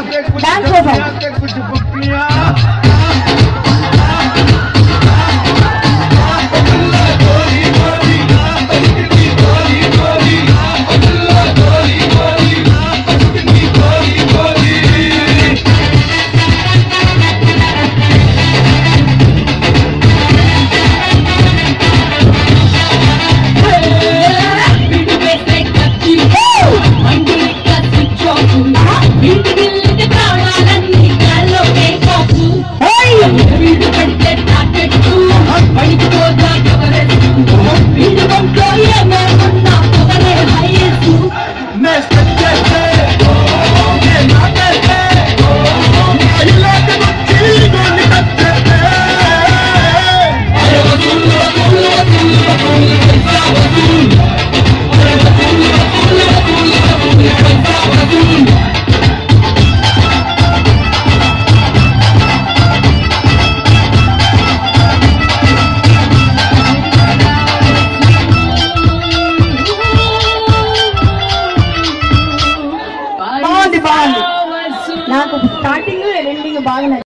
कुछ होगा